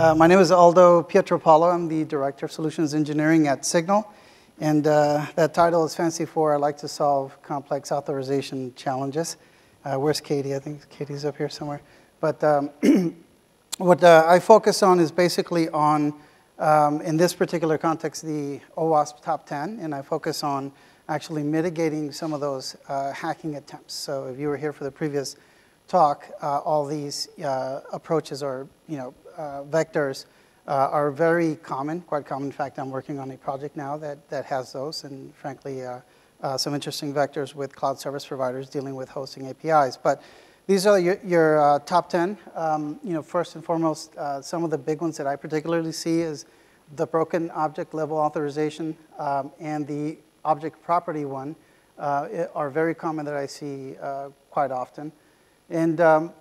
Uh, my name is Aldo Pietropaolo. I'm the Director of Solutions Engineering at SGNL. And uh, that title is fancy for I like to solve complex authorization challenges. Uh, where's Katie? I think Katie's up here somewhere. But um, what uh, I focus on is basically on, um, in this particular context, the OWASP top 10. And I focus on actually mitigating some of those uh, hacking attempts. So if you were here for the previous talk, uh, all these approaches or you know uh, vectors uh, are very common, quite common. In fact, I'm working on a project now that, that has those, and frankly, uh, some interesting vectors with cloud service providers dealing with hosting APIs. But these are your, your top 10. Um, you know, first and foremost, some of the big ones that I particularly see is the broken object level authorization um, and the object property one uh, are very common that I see uh, quite often. And um,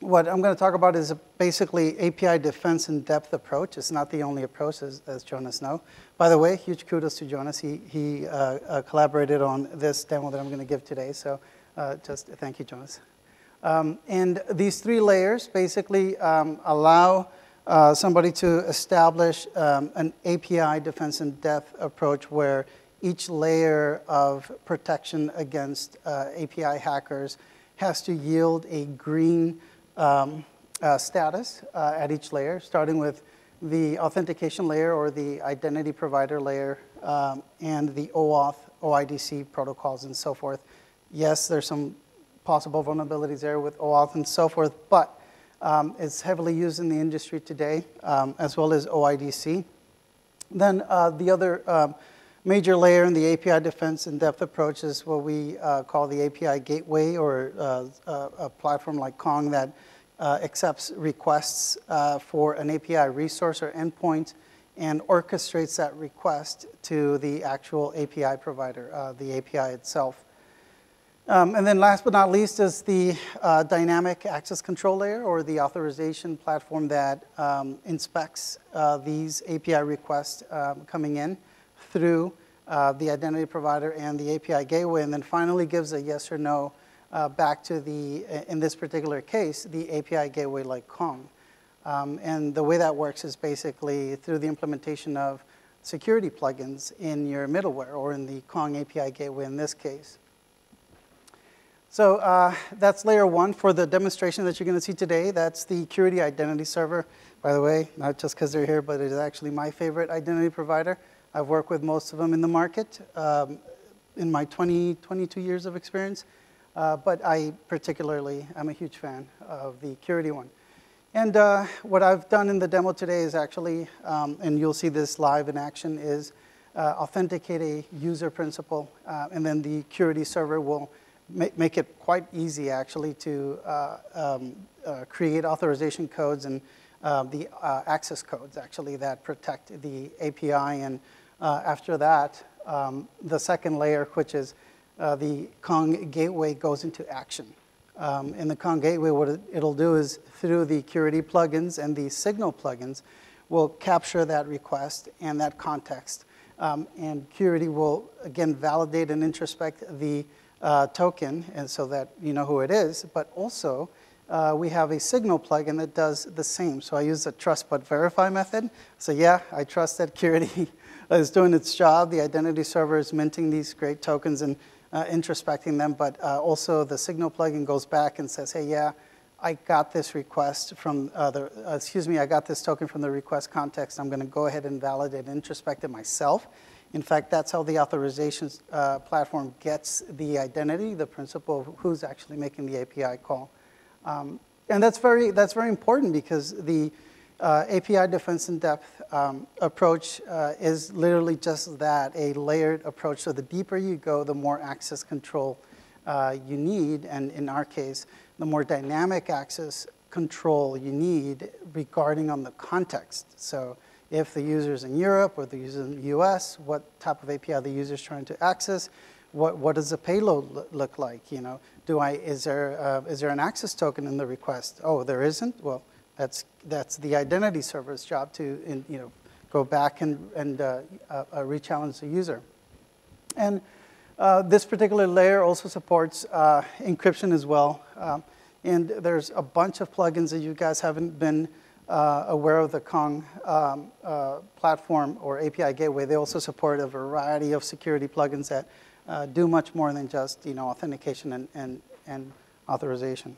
what I'm going to talk about is basically API defense in depth approach. It's not the only approach, as, as Jonas know. By the way, huge kudos to Jonas. He, he uh, uh, collaborated on this demo that I'm going to give today. So uh, just thank you, Jonas. Um, and these three layers basically um, allow uh, somebody to establish um, an API defense in depth approach where each layer of protection against uh, API hackers has to yield a green um, uh, status uh, at each layer, starting with the authentication layer or the identity provider layer um, and the OAuth, OIDC protocols and so forth. Yes, there's some possible vulnerabilities there with OAuth and so forth, but um, it's heavily used in the industry today, um, as well as OIDC. Then uh, the other um, major layer in the API defense in-depth approach is what we uh, call the API gateway or uh, uh, a platform like Kong that uh, accepts requests uh, for an API resource or endpoint and orchestrates that request to the actual API provider, uh, the API itself. Um, and then last but not least is the dynamic access control layer or the authorization platform that um, inspects these API requests um, coming in through uh, the identity provider and the API gateway, and then finally gives a yes or no uh, back to the, in this particular case, the API gateway like Kong. Um, and the way that works is basically through the implementation of security plugins in your middleware or in the Kong API gateway in this case. So uh, that's layer one for the demonstration that you're going to see today. That's the Curity Identity Server. By the way, not just because they're here, but it is actually my favorite identity provider. I've worked with most of them in the market um, in my 20, 22 years of experience. Uh, but I particularly am a huge fan of the Curity one. And uh, what I've done in the demo today is actually, um, and you'll see this live in action, is uh, authenticate a user principal, uh, and then the Curity server will ma make it quite easy actually to uh, um, uh, create authorization codes and the access codes actually that protect the API and uh, after that, um, the second layer, which is uh, the Kong gateway, goes into action. Um, in the Kong gateway, what it, will do is through the Curity plugins and the SGNL plugins, will capture that request and that context. Um, and Curity will, again, validate and introspect the uh, token and so that you know who it is, but also uh, we have a SGNL plugin that does the same. So I use the trust but verify method. So yeah, I trust that Curity is doing its job. The identity server is minting these great tokens and uh, introspecting them, but uh, also the SGNL plugin goes back and says, hey, yeah, I got this request from uh, the, uh, excuse me, I got this token from the request context. I'm going to go ahead and validate and introspect it myself. In fact, that's how the authorization uh, platform gets the identity, the principle of who's actually making the API call. Um, and that's very, that's very important because the uh, API defense in depth um, approach uh, is literally just that, a layered approach. So the deeper you go, the more access control uh, you need, and in our case, the more dynamic access control you need regarding on the context. So if the user is in Europe or the user in the US, what type of API the user is trying to access, what, what does the payload look like? You know, do I, is there, uh, is there an access token in the request? Oh, there isn't? Well, that's, that's the identity server's job to in, you know, go back and, and uh, uh, re-challenge the user. And uh, this particular layer also supports uh, encryption as well. Um, and there's a bunch of plugins that you guys haven't been uh, aware of the Kong um, platform or API gateway, they also support a variety of security plugins that do much more than just you know, authentication and, and, and authorization.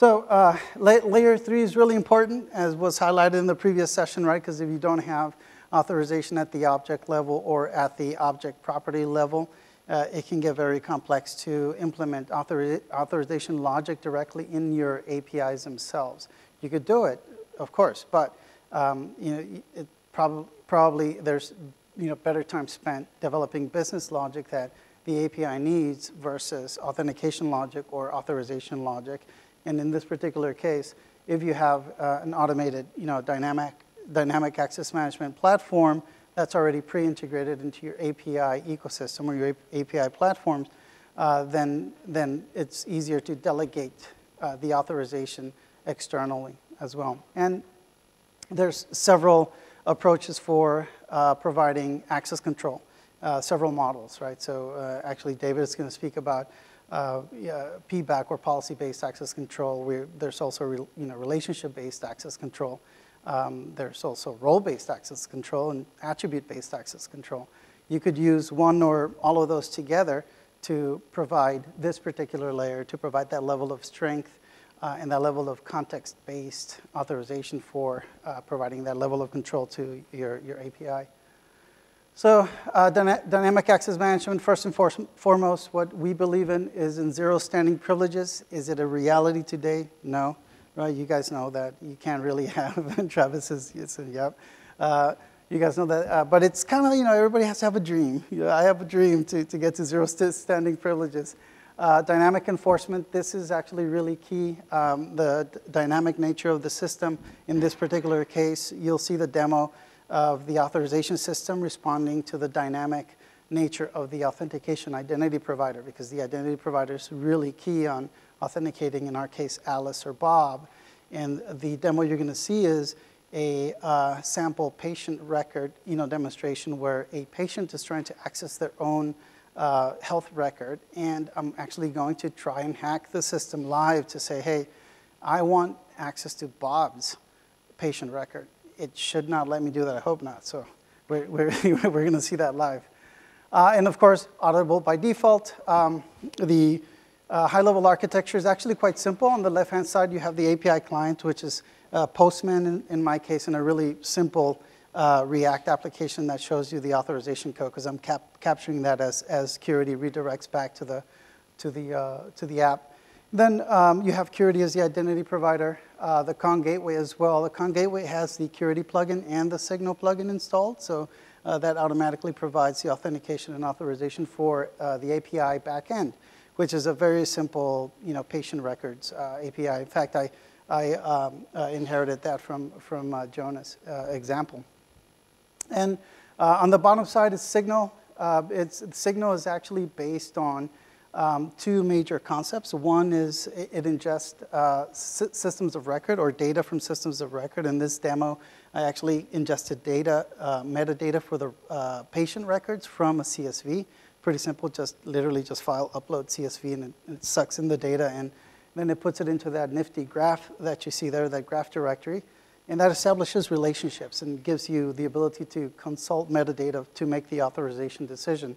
So uh, la layer three is really important, as was highlighted in the previous session, right? Because if you don't have authorization at the object level or at the object property level, uh, it can get very complex to implement author authorization logic directly in your APIs themselves. You could do it, of course, but um, you know, it prob probably there's you know, better time spent developing business logic that the API needs versus authentication logic or authorization logic. And in this particular case, if you have uh, an automated you know, dynamic, dynamic access management platform that's already pre-integrated into your API ecosystem or your API platforms, uh, then, then it's easier to delegate uh, the authorization externally as well. And there's several approaches for uh, providing access control, uh, several models, right? So uh, actually, David is going to speak about uh, yeah, PBAC or policy-based access control. We're, there's also re, you know, relationship-based access control. Um, there's also role-based access control and attribute-based access control. You could use one or all of those together to provide this particular layer, to provide that level of strength uh, and that level of context-based authorization for uh, providing that level of control to your, your API. So uh, dyna dynamic access management, first and for foremost, what we believe in is in zero standing privileges. Is it a reality today? No, right? You guys know that you can't really have, and Travis is, yep. Uh, you guys know that, uh, but it's kind of, you know, everybody has to have a dream. You know, I have a dream to, to get to zero st standing privileges. Uh, dynamic enforcement, this is actually really key. Um, the dynamic nature of the system, in this particular case, you'll see the demo of the authorization system responding to the dynamic nature of the authentication identity provider because the identity provider is really key on authenticating, in our case, Alice or Bob. And the demo you're going to see is a uh, sample patient record you know, demonstration where a patient is trying to access their own uh, health record, and I'm actually going to try and hack the system live to say, hey, I want access to Bob's patient record. It should not let me do that. I hope not. So we're, we're, we're going to see that live. Uh, and of course, auditable by default. Um, the uh, high-level architecture is actually quite simple. On the left-hand side, you have the API client, which is uh, Postman in, in, my case, and a really simple uh, React application that shows you the authorization code because I'm cap capturing that as, as Curity redirects back to the, to the, uh, to the app. Then um, you have Curity as the identity provider, uh, the Kong Gateway as well. The Kong Gateway has the Curity plugin and the SGNL plugin installed, so uh, that automatically provides the authentication and authorization for uh, the API backend, which is a very simple, you know, patient records uh, API. In fact, I, I um, inherited that from, from Jonas' example. And uh, on the bottom side is SGNL. Uh, it's, SGNL is actually based on um, two major concepts. One is it, ingests uh, systems of record or data from systems of record. In this demo, I actually ingested data, uh, metadata for the uh, patient records from a CSV. Pretty simple, just literally just file upload CSV and it, it sucks in the data and then it puts it into that nifty graph that you see there, that graph directory. And that establishes relationships and gives you the ability to consult metadata to make the authorization decision.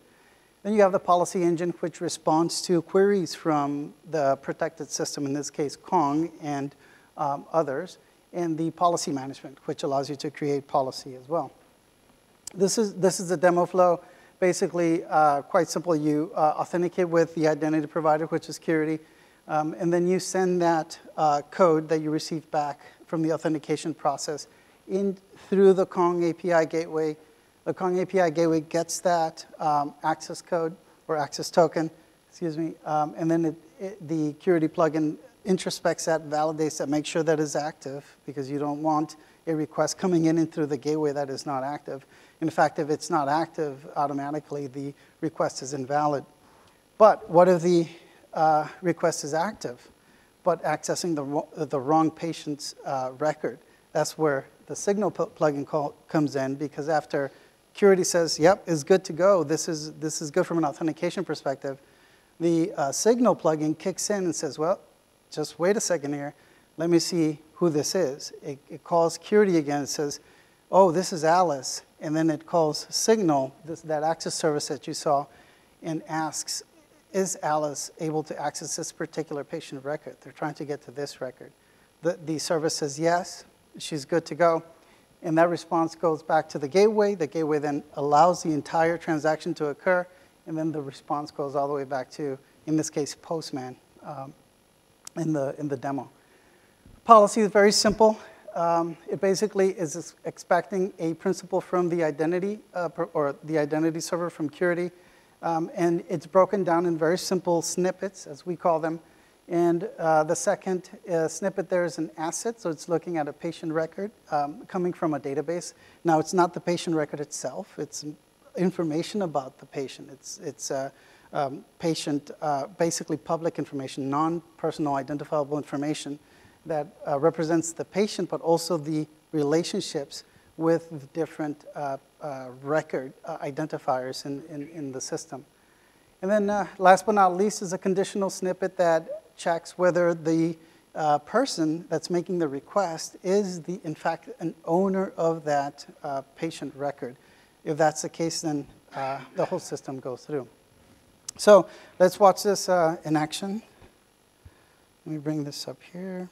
Then you have the policy engine, which responds to queries from the protected system, in this case, Kong and um, others, and the policy management, which allows you to create policy as well. This is, this is the demo flow. Basically, uh, quite simple. You uh, authenticate with the identity provider, which is Curity, um, and then you send that uh, code that you received back from the authentication process in through the Kong API gateway. The Kong API gateway gets that um, access code or access token, excuse me, um, and then it, it, the Curity plugin introspects that, validates that, makes sure that is active because you don't want a request coming in and through the gateway that is not active. In fact, if it's not active, automatically the request is invalid. But what if the uh, request is active? but accessing the, the wrong patient's uh, record. That's where the SGNL plugin call comes in because after Curity says, yep, is good to go, this is, this is good from an authentication perspective, the uh, SGNL plugin kicks in and says, well, just wait a second here. let me see who this is. It, it calls Curity again and says, oh, this is Alice. And then it calls SGNL, this, that access service that you saw, and asks, is Alice able to access this particular patient record? They're trying to get to this record. The, the service says yes, she's good to go. And that response goes back to the gateway. The gateway then allows the entire transaction to occur. And then the response goes all the way back to, in this case, Postman um, in, the, in the demo. Policy is very simple. Um, it basically is expecting a principal from the identity uh, or the identity server from Curity. Um, and it's broken down in very simple snippets, as we call them. And uh, the second uh, snippet there is an asset, so it's looking at a patient record um, coming from a database. Now, it's not the patient record itself, it's information about the patient. It's, it's uh, um, patient, uh, basically public information, non-personal identifiable information that uh, represents the patient, but also the relationships with the different uh, record identifiers in, in, in, the system. And then last but not least is a conditional snippet that checks whether the uh, person that's making the request is, the, in fact, an owner of that uh, patient record. If that's the case, then uh, the whole system goes through. So let's watch this uh, in action. Let me bring this up here.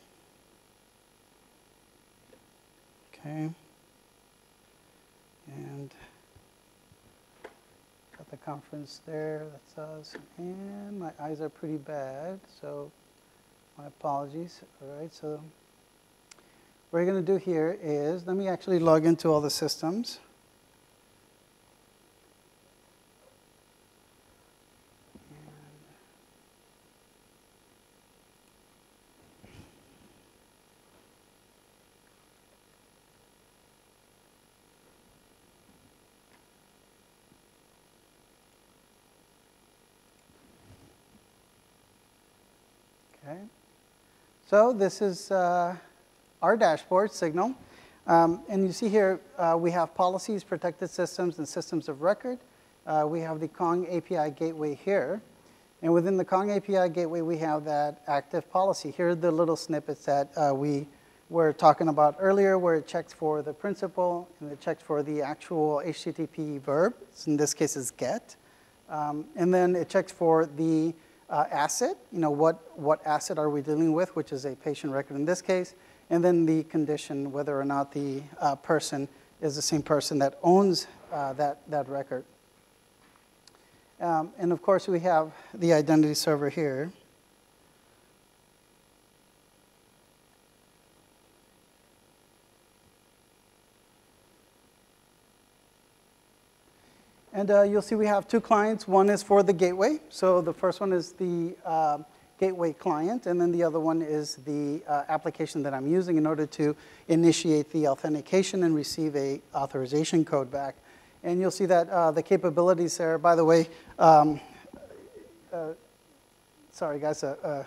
Okay. And the conference there, that's us. And my eyes are pretty bad, so my apologies. All right, so what we're going to do here is, let me actually log into all the systems. So this is uh, our dashboard SGNL. Um, and you see here, uh, we have policies, protected systems, and systems of record. Uh, we have the Kong API gateway here. And within the Kong API gateway, we have that active policy. Here are the little snippets that uh, we were talking about earlier, where it checks for the principal, and it checks for the actual HTTP verb. So in this case, is get. Um, and then it checks for the uh, asset, you know, what, what asset are we dealing with, which is a patient record in this case, and then the condition, whether or not the uh, person is the same person that owns uh, that, that record. Um, and of course, we have the identity server here. And uh, you'll see we have two clients. One is for the gateway. So the first one is the uh, gateway client, and then the other one is the uh, application that I'm using in order to initiate the authentication and receive a authorization code back. And you'll see that uh, the capabilities there, by the way, um, uh, sorry guys, a,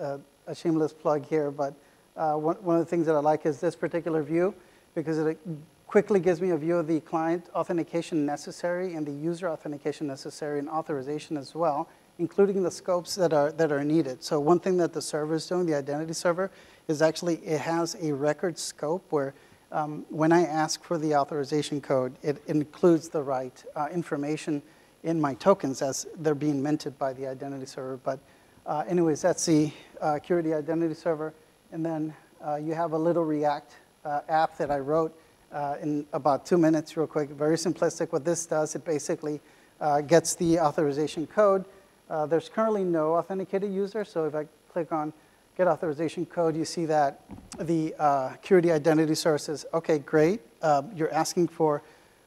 a, a, shameless plug here, but uh, one, one of the things that I like is this particular view because it quickly gives me a view of the client authentication necessary and the user authentication necessary and authorization as well, including the scopes that are, that are needed. So one thing that the server is doing, the identity server, is actually it has a record scope where um, when I ask for the authorization code, it includes the right uh, information in my tokens as they're being minted by the identity server. But uh, anyways, that's the uh, Curity identity server. And then uh, you have a little React uh, app that I wrote uh, in about two minutes real quick. Very simplistic. What this does, it basically uh, gets the authorization code. Uh, there's currently no authenticated user, so if I click on get authorization code, you see that the uh, identity source says, okay, great. Um, you're asking for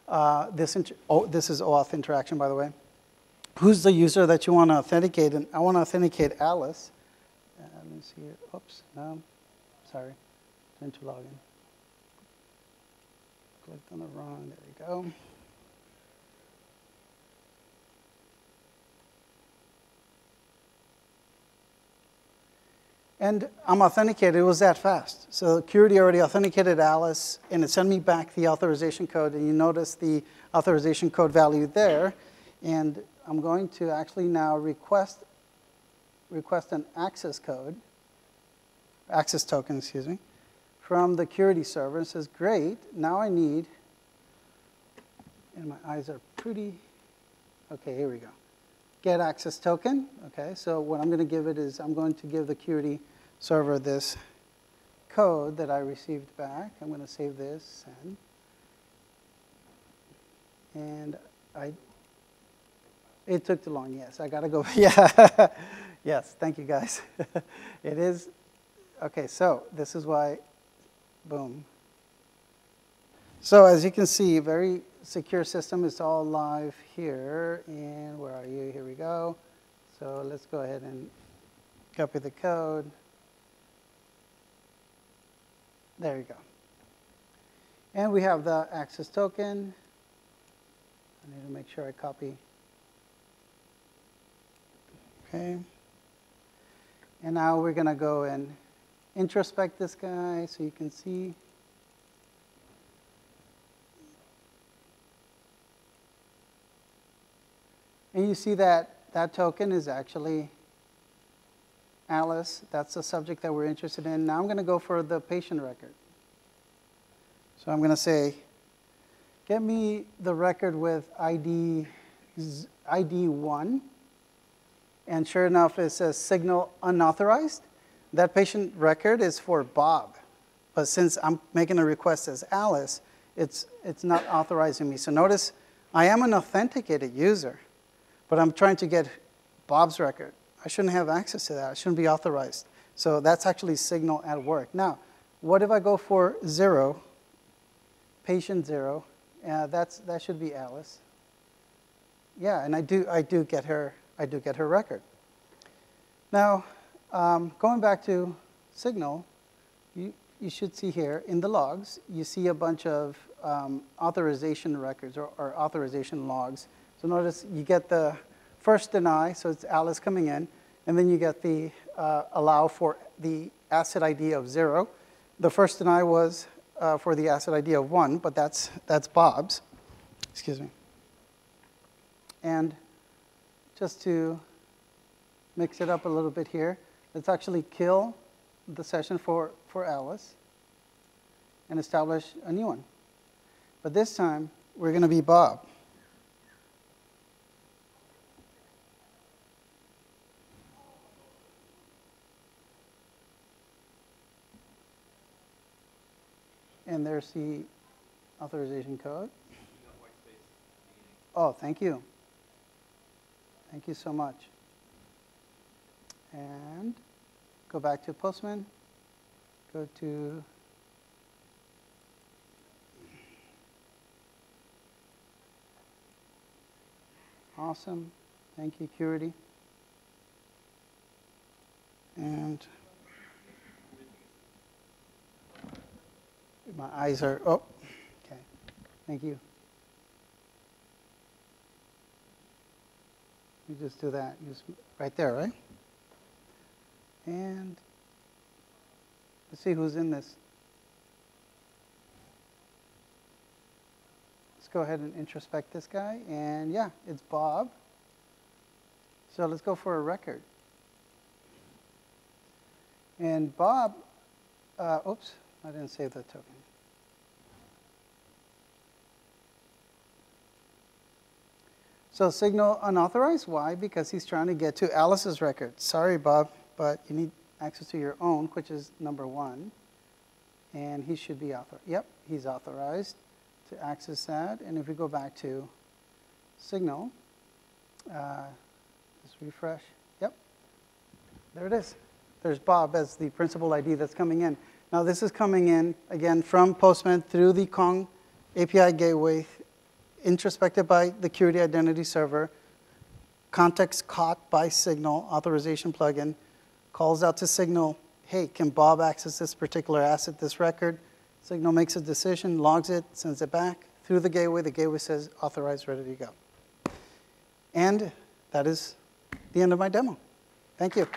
uh, this, oh, this is OAuth interaction, by the way. Who's the user that you want to authenticate? And I want to authenticate Alice. Uh, let me see here. Oops, no, sorry. Trying to log in clicked on the wrong, there we go. And I'm authenticated, it was that fast. So Curity already authenticated Alice, and it sent me back the authorization code, and you notice the authorization code value there. And I'm going to actually now request, request an access code access token, excuse me, from the Curity server. It says, great, now I need, and my eyes are pretty, okay, here we go. Get access token, okay, so what I'm going to give it is I'm going to give the Curity server this code that I received back. I'm going to save this, send. And I, it took too long, yes. I got to go, yeah. yes, thank you guys. it is, okay, so this is why, boom. So as you can see, very secure system. It's all live here. And where are you? Here we go. So let's go ahead and copy the code. There you go. And we have the access token. I need to make sure I copy. Okay. And now we're going to go and introspect this guy so you can see. And you see that that token is actually Alice. That's the subject that we're interested in. Now I'm going to go for the patient record. So I'm going to say, get me the record with ID, ID 1. And sure enough, it says SGNL unauthorized. That patient record is for Bob. But since I'm making a request as Alice, it's, it's not authorizing me. So notice, I am an authenticated user, but I'm trying to get Bob's record. I shouldn't have access to that. I shouldn't be authorized. So that's actually SGNL at work. Now, what if I go for zero, patient zero? Uh, that's, that should be Alice. Yeah, and I do, I do get her, I do get her record. Now, um, going back to SGNL, you, you should see here in the logs, you see a bunch of um, authorization records or, or authorization logs. So notice you get the first deny, so it's Alice coming in, and then you get the uh, allow for the asset ID of zero. The first deny was uh, for the asset ID of one, but that's, that's Bob's. Excuse me. And just to mix it up a little bit here, let's actually kill the session for, for Alice and establish a new one. But this time, we're going to be Bob. And there's the authorization code. Oh, thank you. Thank you so much. And go back to Postman. Go to Awesome. Thank you, Curity. And My eyes are, oh, okay. Thank you. You just do that. Just right there, right? And let's see who's in this. Let's go ahead and introspect this guy. And yeah, it's Bob. So let's go for a record. And Bob, uh, oops, I didn't save that token. So SGNL unauthorized, why? Because he's trying to get to Alice's record. Sorry, Bob, but you need access to your own, which is number one. And he should be authorized. Yep, he's authorized to access that. And if we go back to SGNL, uh, just refresh. Yep, there it is. There's Bob as the principal ID that's coming in. Now this is coming in, again, from Postman through the Kong API gateway, introspected by the Curity Identity Server, context caught by SGNL, authorization plugin, calls out to SGNL, hey, can Bob access this particular asset, this record? SGNL makes a decision, logs it, sends it back through the gateway. The gateway says, authorized, ready to go. And that is the end of my demo. Thank you.